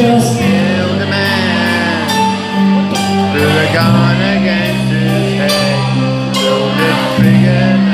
just killed a man with a gun against his head, so trigger.